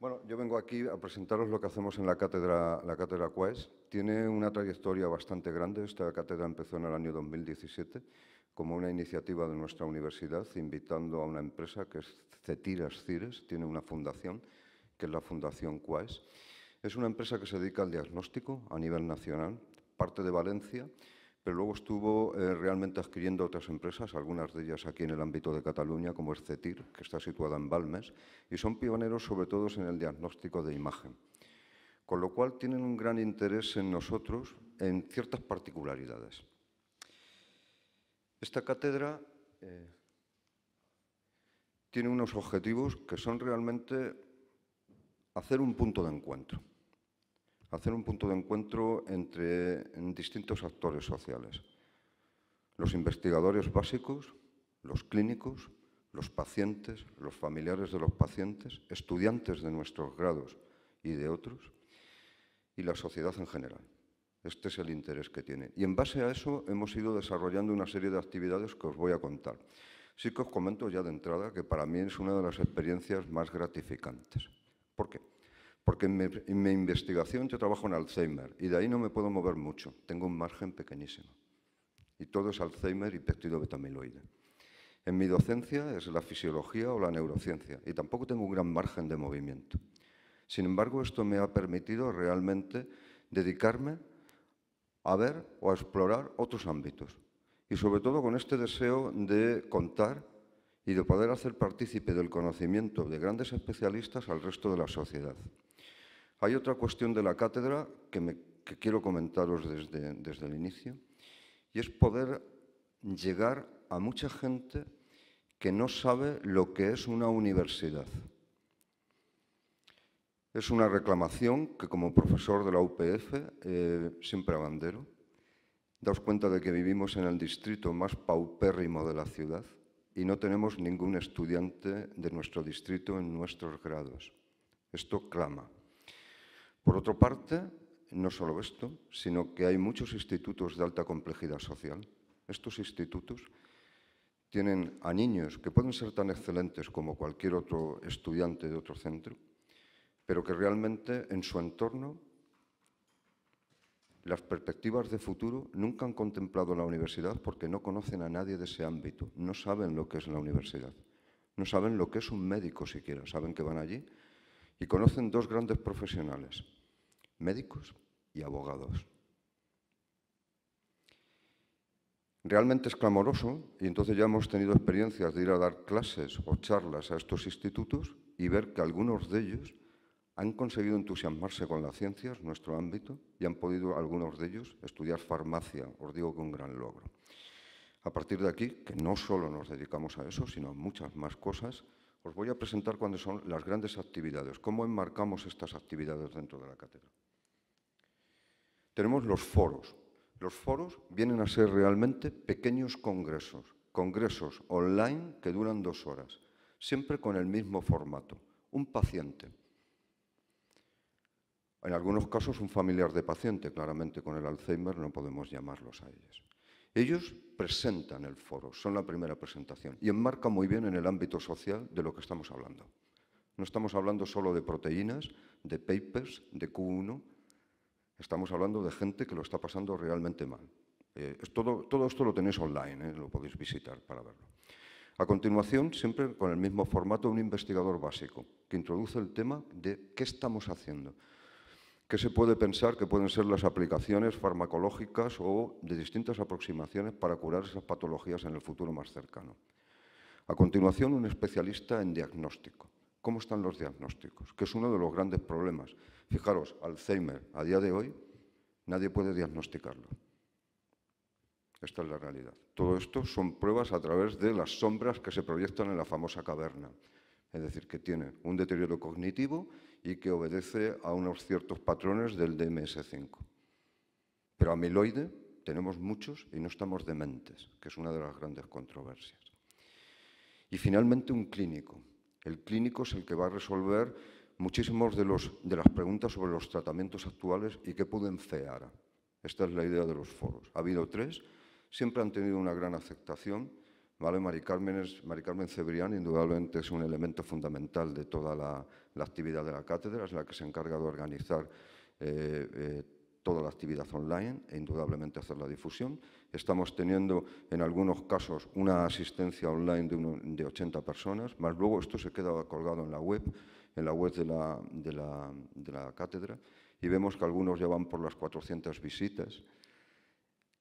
Bueno, yo vengo aquí a presentaros lo que hacemos en la cátedra, la cátedra QUES. Tiene una trayectoria bastante grande. Esta cátedra empezó en el año 2017 como una iniciativa de nuestra universidad, invitando a una empresa que es Cetiras Cires, tiene una fundación, que es la Fundación QUES. Es una empresa que se dedica al diagnóstico a nivel nacional, parte de Valencia, pero luego estuvo eh, realmente adquiriendo otras empresas, algunas de ellas aquí en el ámbito de Cataluña, como es CETIR, que está situada en Balmes, y son pioneros sobre todo en el diagnóstico de imagen. Con lo cual tienen un gran interés en nosotros en ciertas particularidades. Esta cátedra eh, tiene unos objetivos que son realmente hacer un punto de encuentro hacer un punto de encuentro entre distintos actores sociales. Los investigadores básicos, los clínicos, los pacientes, los familiares de los pacientes, estudiantes de nuestros grados y de otros, y la sociedad en general. Este es el interés que tiene. Y en base a eso hemos ido desarrollando una serie de actividades que os voy a contar. Sí que os comento ya de entrada que para mí es una de las experiencias más gratificantes. ¿Por qué? Porque en mi, investigación yo trabajo en Alzheimer y de ahí no me puedo mover mucho. Tengo un margen pequeñísimo. Y todo es Alzheimer y péptido betamiloide. En mi docencia es la fisiología o la neurociencia y tampoco tengo un gran margen de movimiento. Sin embargo, esto me ha permitido realmente dedicarme a ver o a explorar otros ámbitos. Y sobre todo con este deseo de contar y de poder hacer partícipe del conocimiento de grandes especialistas al resto de la sociedad. Hay otra cuestión de la cátedra que, quiero comentaros desde, el inicio y es poder llegar a mucha gente que no sabe lo que es una universidad. Es una reclamación que como profesor de la UPF eh, siempre abandero. Daos cuenta de que vivimos en el distrito más paupérrimo de la ciudad y no tenemos ningún estudiante de nuestro distrito en nuestros grados. Esto clama. Por otra parte, no solo esto, sino que hay muchos institutos de alta complejidad social. Estos institutos tienen a niños que pueden ser tan excelentes como cualquier otro estudiante de otro centro, pero que realmente en su entorno las perspectivas de futuro nunca han contemplado la universidad porque no conocen a nadie de ese ámbito, no saben lo que es la universidad, no saben lo que es un médico siquiera, saben que van allí y conocen dos grandes profesionales, médicos y abogados. Realmente es clamoroso y entonces ya hemos tenido experiencias de ir a dar clases o charlas a estos institutos y ver que algunos de ellos han conseguido entusiasmarse con las ciencias, nuestro ámbito, y han podido algunos de ellos estudiar farmacia, os digo que un gran logro. A partir de aquí, que no solo nos dedicamos a eso, sino a muchas más cosas, os voy a presentar cuáles son las grandes actividades, cómo enmarcamos estas actividades dentro de la cátedra tenemos los foros. Los foros vienen a ser realmente pequeños congresos, congresos online que duran dos horas, siempre con el mismo formato. Un paciente. En algunos casos un familiar de paciente, claramente con el Alzheimer no podemos llamarlos a ellos. Ellos presentan el foro, son la primera presentación y enmarcan muy bien en el ámbito social de lo que estamos hablando. No estamos hablando solo de proteínas, de papers, de Q1, Estamos hablando de gente que lo está pasando realmente mal. Eh, todo, esto lo tenéis online, eh, lo podéis visitar para verlo. A continuación, siempre con el mismo formato, un investigador básico que introduce el tema de qué estamos haciendo. ¿Qué se puede pensar que pueden ser las aplicaciones farmacológicas o de distintas aproximaciones para curar esas patologías en el futuro más cercano? A continuación, un especialista en diagnóstico. ¿Cómo están los diagnósticos? Que es uno de los grandes problemas. Fijaros, Alzheimer, a día de hoy, nadie puede diagnosticarlo. Esta es la realidad. Todo esto son pruebas a través de las sombras que se proyectan en la famosa caverna. Es decir, que tiene un deterioro cognitivo y que obedece a unos ciertos patrones del DMS5. Pero amiloide tenemos muchos y no estamos dementes, que es una de las grandes controversias. Y finalmente un clínico. El clínico es el que va a resolver muchísimas de, de las preguntas sobre los tratamientos actuales y qué pueden fear. Esta es la idea de los foros. Ha habido tres, siempre han tenido una gran aceptación, ¿vale? Mari, Carmen es, Cebrián indudablemente es un elemento fundamental de toda la, actividad de la cátedra, es la que se encarga de organizar eh, eh, toda la actividad online e indudablemente hacer la difusión. Estamos teniendo en algunos casos una asistencia online de, de 80 personas, más luego esto se queda colgado en la web, en la web de la, de la, de la cátedra y vemos que algunos ya van por las 400 visitas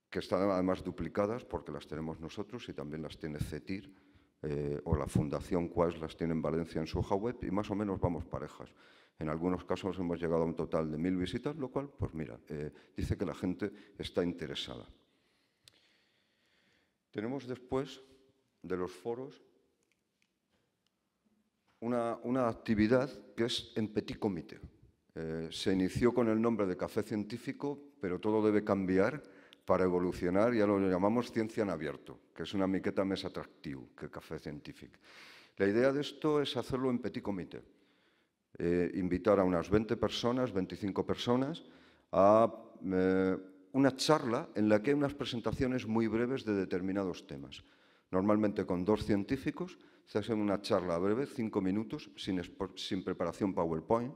que están además duplicadas porque las tenemos nosotros y también las tiene CETIR eh, o la Fundación Quas las tiene en Valencia en su hoja web y más o menos vamos parejas. En algunos casos hemos llegado a un total de mil visitas, lo cual, pues mira, eh, dice que la gente está interesada. Tenemos después de los foros una, una actividad que es en petit comité. Eh, se inició con el nombre de Café Científico, pero todo debe cambiar para evolucionar, ya lo llamamos ciencia en abierto, que es una miqueta más atractivo que Café Científico. La idea de esto es hacerlo en petit comité, eh, invitar a unas 20 personas, 25 personas, a eh, una charla en la que hay unas presentaciones muy breves de determinados temas. Normalmente con dos científicos, se hace una charla breve, cinco minutos, sin, sin preparación PowerPoint,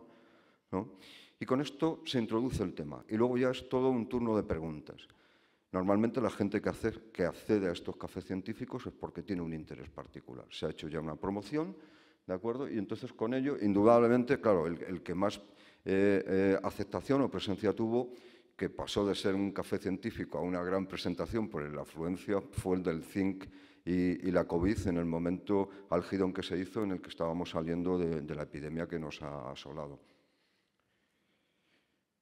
¿no? y con esto se introduce el tema. Y luego ya es todo un turno de preguntas. Normalmente la gente que, accede a estos cafés científicos es porque tiene un interés particular. Se ha hecho ya una promoción, ¿de acuerdo? Y entonces con ello, indudablemente, claro, el, que más eh, eh, aceptación o presencia tuvo, que pasó de ser un café científico a una gran presentación por la afluencia, fue el del zinc y, la COVID en el momento álgido en que se hizo, en el que estábamos saliendo de la epidemia que nos ha asolado.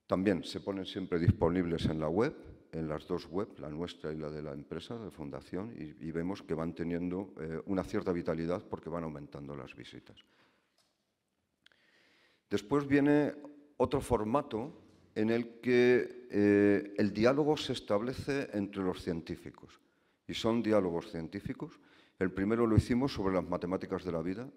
También se ponen siempre disponibles en la web, en las dos webs, la nuestra y la de la empresa, de fundación, y, vemos que van teniendo eh, una cierta vitalidad porque van aumentando las visitas. Después viene otro formato en el que eh, el diálogo se establece entre los científicos. Y son diálogos científicos. El primero lo hicimos sobre las matemáticas de la vida.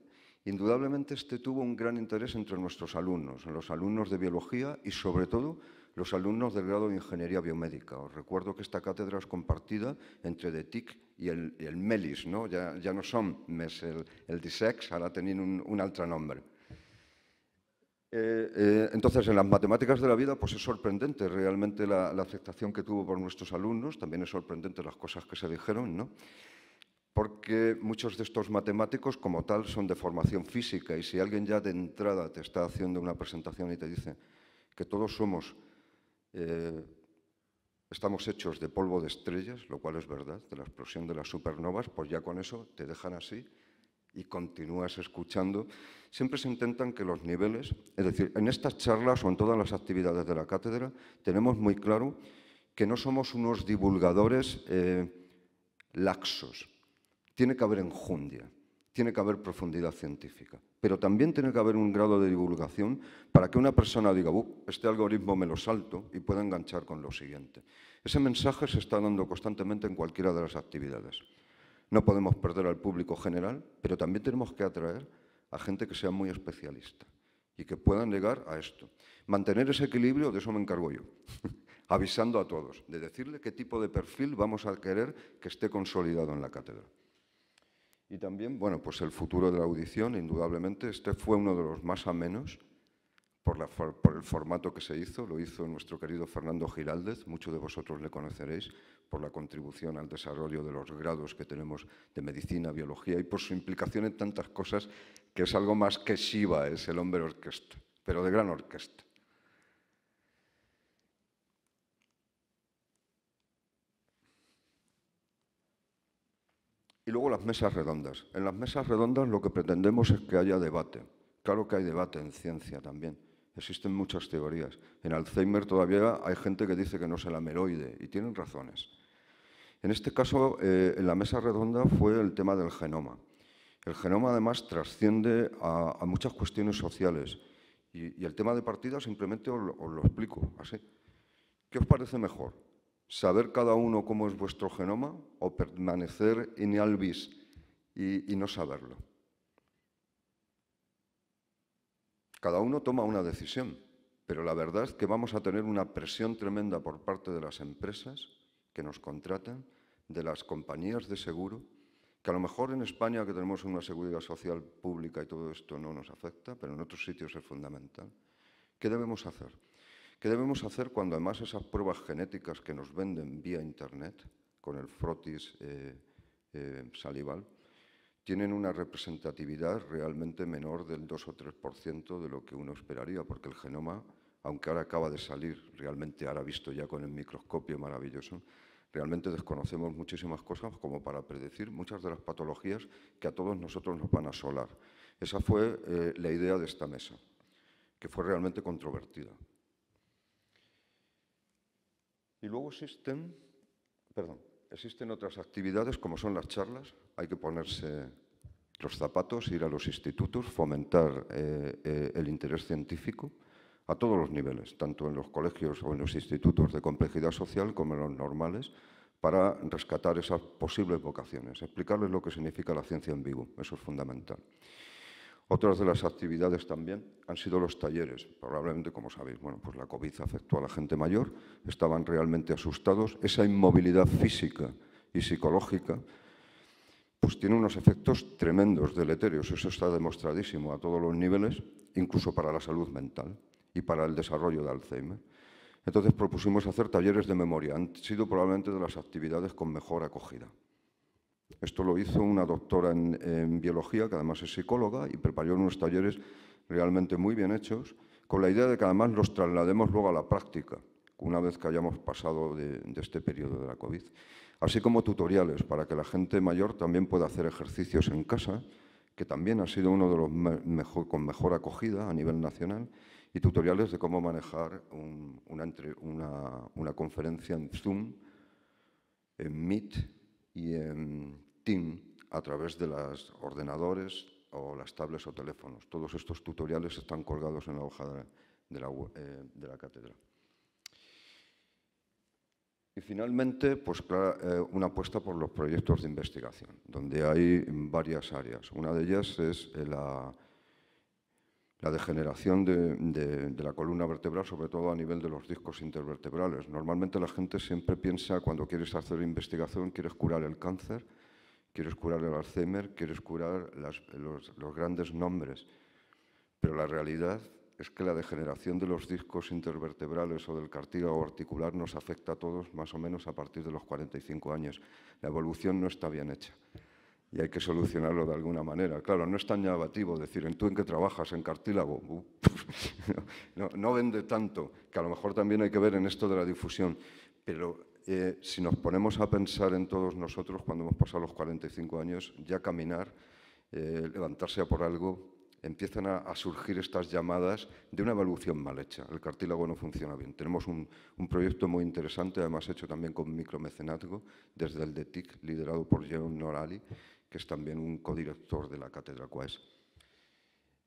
Indudablemente este tuvo un gran interés entre nuestros alumnos, los alumnos de biología y sobre todo los alumnos del grado de Ingeniería Biomédica. Os recuerdo que esta cátedra es compartida entre DETIC y el, el MELIS, ¿no? Ya, ya no son MES el, el DISEX, ahora tienen un, un nombre. Eh, eh, entonces, en las matemáticas de la vida, pues es sorprendente realmente la, la, aceptación que tuvo por nuestros alumnos, también es sorprendente las cosas que se dijeron, ¿no? Porque muchos de estos matemáticos, como tal, son de formación física y si alguien ya de entrada te está haciendo una presentación y te dice que todos somos eh, estamos hechos de polvo de estrellas, lo cual es verdad, de la explosión de las supernovas, pues ya con eso te dejan así y continúas escuchando. Siempre se intentan que los niveles, es decir, en estas charlas o en todas las actividades de la cátedra, tenemos muy claro que no somos unos divulgadores eh, laxos. Tiene que haber enjundia tiene que haber profundidad científica, pero también tiene que haber un grado de divulgación para que una persona diga, este algoritmo me lo salto y pueda enganchar con lo siguiente. Ese mensaje se está dando constantemente en cualquiera de las actividades. No podemos perder al público general, pero también tenemos que atraer a gente que sea muy especialista y que puedan llegar a esto. Mantener ese equilibrio, de eso me encargo yo, avisando a todos, de decirle qué tipo de perfil vamos a querer que esté consolidado en la cátedra. Y también, bueno, pues el futuro de la audición, indudablemente. Este fue uno de los más amenos por, por, el formato que se hizo. Lo hizo nuestro querido Fernando Giraldez. Muchos de vosotros le conoceréis por la contribución al desarrollo de los grados que tenemos de medicina, biología y por su implicación en tantas cosas que es algo más que Shiva, es el hombre orquesta, pero de gran orquesta. Y luego las mesas redondas. En las mesas redondas lo que pretendemos es que haya debate. Claro que hay debate en ciencia también. Existen muchas teorías. En Alzheimer todavía hay gente que dice que no es el ameloide y tienen razones. En este caso, eh, en la mesa redonda fue el tema del genoma. El genoma además trasciende a, muchas cuestiones sociales y, el tema de partida simplemente os lo explico así. ¿Qué os parece mejor? Saber cada uno cómo es vuestro genoma o permanecer in albis y, y no saberlo. Cada uno toma una decisión, pero la verdad es que vamos a tener una presión tremenda por parte de las empresas que nos contratan, de las compañías de seguro, que a lo mejor en España, que tenemos una seguridad social pública y todo esto no nos afecta, pero en otros sitios es fundamental. ¿Qué debemos hacer? ¿Qué debemos hacer cuando además esas pruebas genéticas que nos venden vía Internet, con el frotis eh, eh, salival, tienen una representatividad realmente menor del 2 o 3% de lo que uno esperaría, porque el genoma, aunque ahora acaba de salir, realmente ahora visto ya con el microscopio maravilloso, realmente desconocemos muchísimas cosas como para predecir muchas de las patologías que a todos nosotros nos van a asolar. Esa fue eh, la idea de esta mesa, que fue realmente controvertida. Y luego existen, perdón, existen otras actividades como son las charlas. Hay que ponerse los zapatos, ir a los institutos, fomentar eh, eh, el interés científico a todos los niveles, tanto en los colegios o en los institutos de complejidad social como en los normales, para rescatar esas posibles vocaciones, explicarles lo que significa la ciencia en vivo, eso es fundamental. Otras de las actividades también han sido los talleres. Probablemente, como sabéis, bueno, pues la COVID afectó a la gente mayor, estaban realmente asustados. Esa inmovilidad física y psicológica pues tiene unos efectos tremendos, deleterios. Eso está demostradísimo a todos los niveles, incluso para la salud mental y para el desarrollo de Alzheimer. Entonces propusimos hacer talleres de memoria. Han sido probablemente de las actividades con mejor acogida. Esto lo hizo una doctora en, biología, que además es psicóloga, y preparó unos talleres realmente muy bien hechos, con la idea de que además los traslademos luego a la práctica, una vez que hayamos pasado de, este periodo de la COVID. Así como tutoriales para que la gente mayor también pueda hacer ejercicios en casa, que también ha sido uno de los con mejor acogida a nivel nacional, y tutoriales de cómo manejar una, una, conferencia en Zoom, en Meet y en Team a través de los ordenadores o las tablets o teléfonos. Todos estos tutoriales están colgados en la hoja de, la, eh, de la, cátedra. Y finalmente, pues eh, una apuesta por los proyectos de investigación, donde hay varias áreas. Una de ellas es eh, la la degeneración de, la columna vertebral, sobre todo a nivel de los discos intervertebrales. Normalmente la gente siempre piensa, cuando quieres hacer investigación, quieres curar el cáncer, quieres curar el Alzheimer, quieres curar los, los grandes nombres. Pero la realidad es que la degeneración de los discos intervertebrales o del cartílago articular nos afecta a todos más o menos a partir de los 45 años. La evolución no está bien hecha y hay que solucionarlo de alguna manera. Claro, no es tan llamativo decir, ¿en tú en qué trabajas? ¿En cartílago? no, vende tanto, que a lo mejor también hay que ver en esto de la difusión. Pero eh, si nos ponemos a pensar en todos nosotros, cuando hemos pasado los 45 años, ya caminar, eh, levantarse a por algo, empiezan a, surgir estas llamadas de una evolución mal hecha. El cartílago no funciona bien. Tenemos un, un proyecto muy interesante, además hecho también con micromecenazgo, desde el DETIC, liderado por Jean Norali, que es también un codirector de la cátedra QUAES.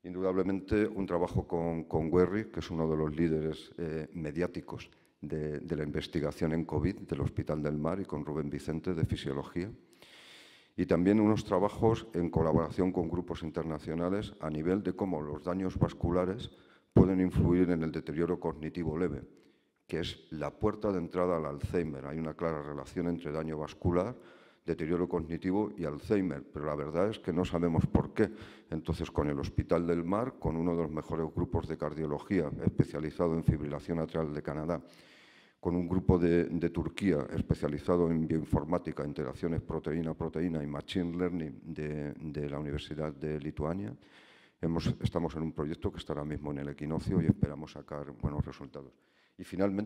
Indudablemente un trabajo con, con Werry, que es uno de los líderes eh, mediáticos de, la investigación en COVID del Hospital del Mar y con Rubén Vicente de Fisiología. Y también unos trabajos en colaboración con grupos internacionales a nivel de cómo los daños vasculares pueden influir en el deterioro cognitivo leve, que es la puerta de entrada al Alzheimer. Hay una clara relación entre daño vascular, deterioro cognitivo y Alzheimer, pero la verdad es que no sabemos por qué. Entonces, con el Hospital del Mar, con uno de los mejores grupos de cardiología especializado en fibrilación atrial de Canadá, con un grupo de, Turquía especializado en bioinformática, interacciones proteína-proteína y machine learning de, la Universidad de Lituania, estamos en un proyecto que está ahora mismo en el equinoccio y esperamos sacar buenos resultados. Y finalmente,